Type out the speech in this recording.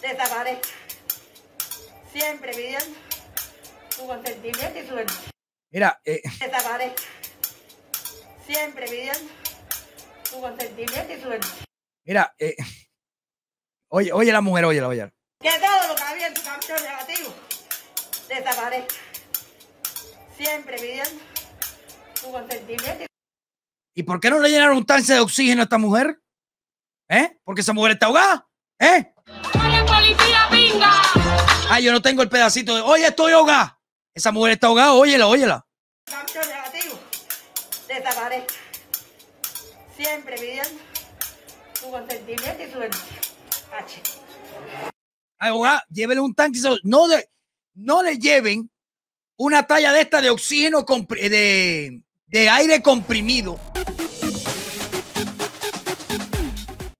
desaparezca. Siempre pidiendo su consentimiento y su bendición. Mira, eh, Desaparezca. Siempre pidiendo su consentimiento y su bendición. mira, eh, oye, oye la mujer, oye, oye. Que todo lo que había en tu canción negativo desaparezca. Siempre pidiendo su consentimiento y ¿Y por qué no le llenaron un tanque de oxígeno a esta mujer? ¿Eh? Porque esa mujer está ahogada. ¿Eh? ¡Oye, policía, pinga! Ah, yo no tengo el pedacito de, oye, estoy ahogada. Esa mujer está ahogada, óyela, óyela. canción negativo desaparezca. Siempre pidiendo su consentimiento y su. H. Ahogada, llévele un tanque. No, de, no le lleven una talla de esta de oxígeno, compri- de, de aire comprimido